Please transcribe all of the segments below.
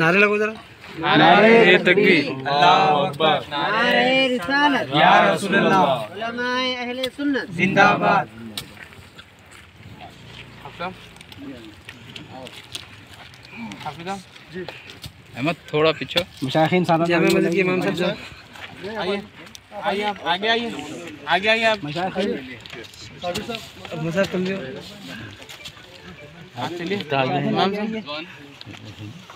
नारे लगो जरा। नारे तकबीर नारे रिसालत। या रसूलुल्लाह। उलमाए अहले सुन्नत। जिंदाबाद। अहमद थोड़ा पीछे। मुशाखिन सादा जामे मस्जिद के इमाम साहब आइए। आप। आगे आइए। आगे आइए आप। अब मुसाफ तुम भी हो। आप चलिए। इमाम साहब।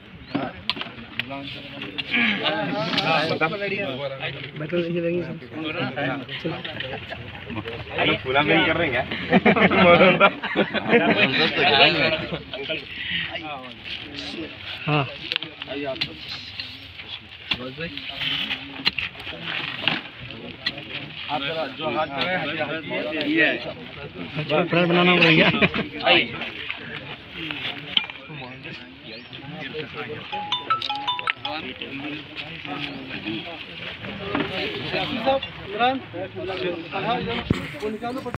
पूरा नहीं कर रहे हैं। हाँ। अच्छा फ्लैट बनाना पड़ेगा साहब निकालो